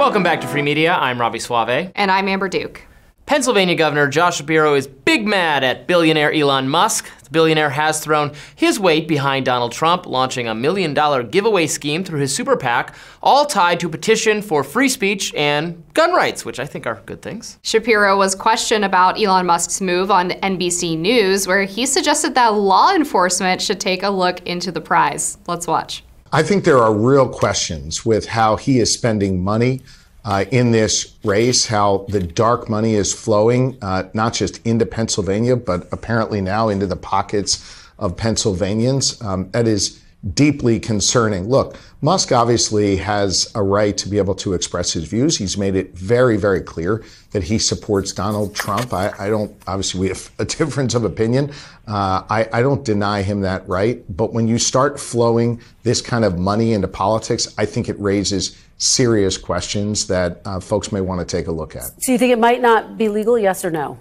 Welcome back to Free Media. I'm Robby Soave. And I'm Amber Duke. Pennsylvania Governor Josh Shapiro is big mad at billionaire Elon Musk. The billionaire has thrown his weight behind Donald Trump, launching a million dollar giveaway scheme through his super PAC, all tied to a petition for free speech and gun rights, which I think are good things. Shapiro was questioned about Elon Musk's move on NBC News, where he suggested that law enforcement should take a look into the prize. Let's watch. I think there are real questions with how he is spending money uh, in this race, how the dark money is flowing, uh, not just into Pennsylvania, but apparently now into the pockets of Pennsylvanians. Um, that is deeply concerning. Look, Musk obviously has a right to be able to express his views. He's made it very, very clear that he supports Donald Trump. I, I don't, obviously, we have a difference of opinion. Uh, I, I don't deny him that right. But when you start flowing this kind of money into politics, I think it raises serious questions that uh, folks may want to take a look at. So you think it might not be legal, yes or no?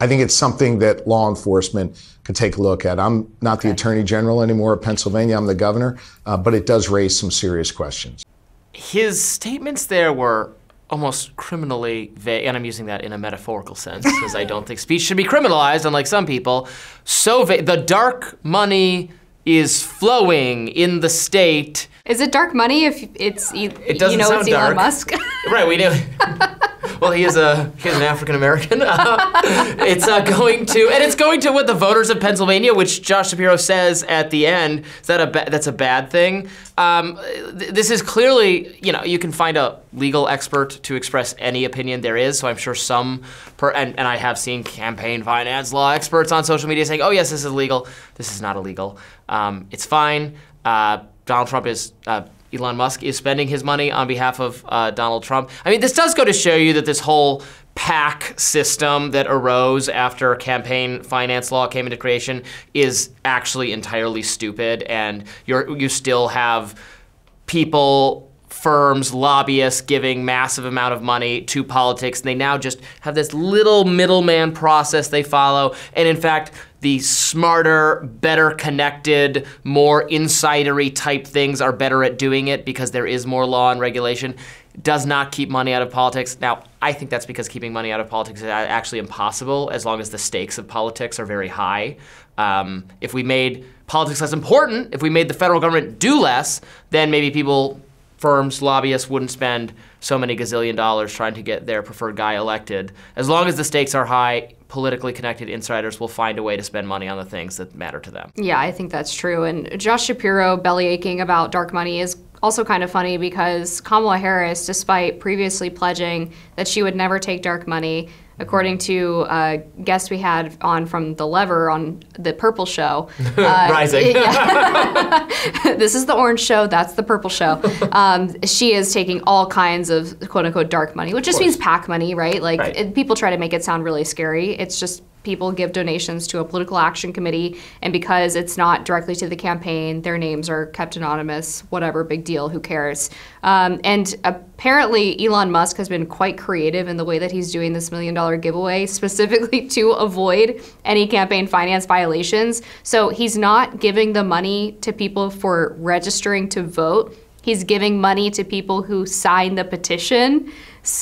I think it's something that law enforcement could take a look at. I'm not okay. the attorney general anymore of Pennsylvania. I'm the governor, uh, but it does raise some serious questions. His statements there were almost criminally vague, and I'm using that in a metaphorical sense because I don't think speech should be criminalized, unlike some people. So vague. The dark money is flowing in the state. Is it dark money if it's it doesn't you know sound it's dark. Elon Musk? right, we do. well, he is a he's an African American. Uh, it's uh, going to and it's going to what the voters of Pennsylvania, which Josh Shapiro says at the end, is that a that's a bad thing. Um, th- this is clearly you know you can find a legal expert to express any opinion there is. So I'm sure some per and, and I have seen campaign finance law experts on social media saying, oh yes, this is legal. This is not illegal. Um, it's fine. Uh, Donald Trump is. Uh, Elon Musk is spending his money on behalf of uh, Donald Trump. I mean, this does go to show you that this whole PAC system that arose after campaign finance law came into creation is actually entirely stupid, and you you still have people firms, lobbyists giving massive amount of money to politics. And they now just have this little middleman process they follow. And in fact, the smarter, better connected, more insidery type things are better at doing it because there is more law and regulation. Does not keep money out of politics. Now, I think that's because keeping money out of politics is actually impossible as long as the stakes of politics are very high. Um, if we made politics less important, if we made the federal government do less, then maybe people firms, lobbyists wouldn't spend so many gazillion dollars trying to get their preferred guy elected. As long as the stakes are high, politically connected insiders will find a way to spend money on the things that matter to them. Yeah, I think that's true. And Josh Shapiro belly aching about dark money is also kind of funny because Kamala Harris, despite previously pledging that she would never take dark money, according to a guest we had on from The Lever on the Purple Show. Uh, Rising. this is the Orange Show. That's the Purple Show. Um, she is taking all kinds of quote unquote dark money, which just means PAC money, right? Like right. It, people try to make it sound really scary. It's just people give donations to a political action committee, and because it's not directly to the campaign, their names are kept anonymous. Whatever, big deal. Who cares? Um, and apparently, Elon Musk has been quite creative in the way that he's doing this million dollar giveaway, specifically to avoid any campaign finance violations. So he's not giving the money to people for registering to vote. He's giving money to people who sign the petition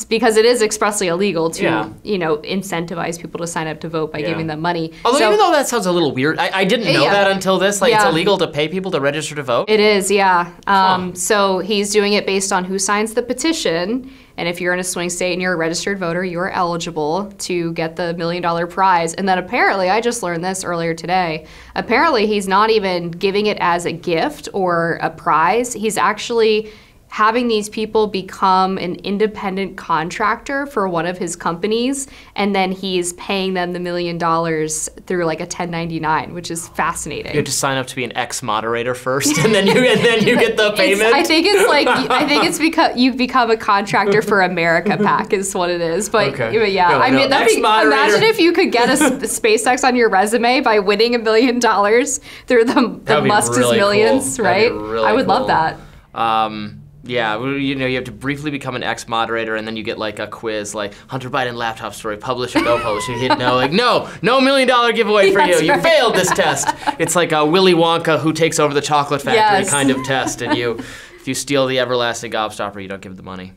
because it is expressly illegal to yeah. you know incentivize people to sign up to vote by yeah. giving them money. Although so, even though that sounds a little weird, I, I didn't know yeah. that until this. Like it's illegal to pay people to register to vote. It is, yeah. Um, huh. So he's doing it based on who signs the petition. And if you're in a swing state and you're a registered voter, you are eligible to get the million dollar prize. And then apparently, I just learned this earlier today. Apparently, he's not even giving it as a gift or a prize. He's actually having these people become an independent contractor for one of his companies and then he's paying them the million dollars through like a 1099 which is fascinating you have to sign up to be an ex moderator first and then you and then you get the payment i think it's like i think it's because you've become a contractor for america pac is what it is but, okay. but yeah no, i mean no, be, imagine if you could get a spacex on your resume by winning a million dollars through the, the musk's really millions cool. right really i would cool. love that um, yeah, you know, you have to briefly become an ex-moderator, and then you get like a quiz, like Hunter Biden laptop story, publish or no publish. You hit no, like no, no million dollar giveaway for you. You failed this test. It's like a Willy Wonka who takes over the chocolate factory yes. kind of test, and you If you steal the everlasting gobstopper, you don't give the money.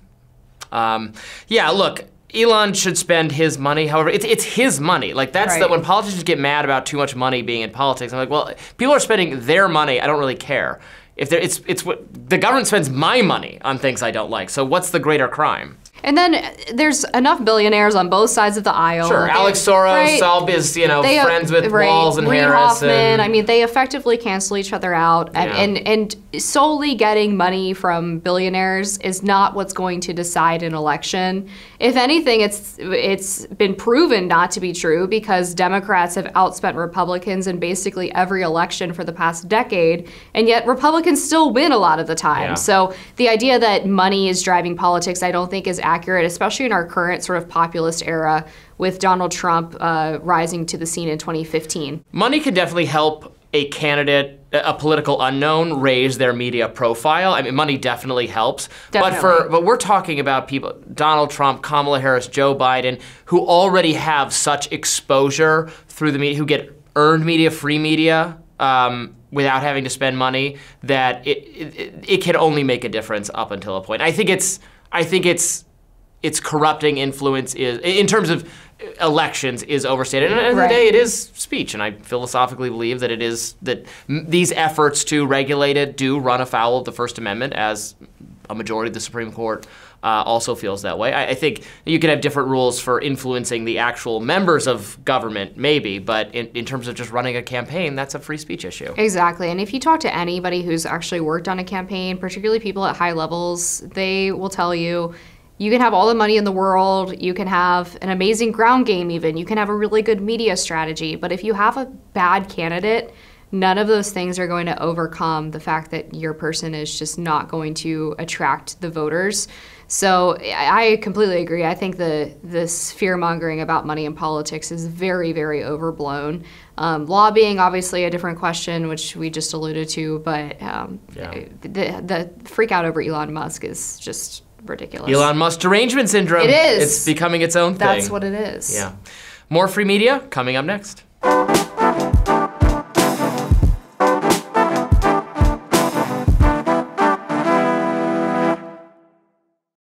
Um, yeah, look, Elon should spend his money. However, it's it's his money. Like that's Right. that when politicians get mad about too much money being in politics, I'm like, well, people are spending their money. I don't really care. If they're, it's it's what the government spends my money on things I don't like. So what's the greater crime? And then uh, there's enough billionaires on both sides of the aisle. Sure, They- Alex Soros right? all is you know They, uh, friends with right, Walls and Reid Harris. Hoffman. and, I mean, they effectively cancel each other out, and, Yeah. and and solely getting money from billionaires is not what's going to decide an election. If anything, it's it's been proven not to be true because Democrats have outspent Republicans in basically every election for the past decade, and yet Republicans still win a lot of the time. Yeah. So the idea that money is driving politics, I don't think is accurate, especially in our current sort of populist era with Donald Trump uh, rising to the scene in 2015. Money can definitely help a candidate, a political unknown, raise their media profile. I mean, money definitely helps. But for but we're talking about people, Donald Trump, Kamala Harris, Joe Biden, who already have such exposure through the media, who get earned media, free media. Um, without having to spend money, that it, it it can only make a difference up until a point. I think it's I think it's its corrupting influence is in terms of elections is overstated. And at the end of the day, it is speech, and I philosophically believe that it is that m- these efforts to regulate it do run afoul of the First Amendment, as a majority of the Supreme Court. Uh, also feels that way. I, I think you could have different rules for influencing the actual members of government, maybe, but in, in terms of just running a campaign, that's a free speech issue. Exactly. And if you talk to anybody who's actually worked on a campaign, particularly people at high levels, they will tell you you can have all the money in the world, you can have an amazing ground game, even, you can have a really good media strategy. But if you have a bad candidate, none of those things are going to overcome the fact that your person is just not going to attract the voters. So I completely agree. I think the this fear mongering about money in politics is very, very overblown. Um, lobbying, obviously, a different question, which we just alluded to, but um, Yeah. the the freak out over Elon Musk is just ridiculous. Elon Musk derangement syndrome. It is. It's becoming its own thing. That's what it is. Yeah. More free media coming up next.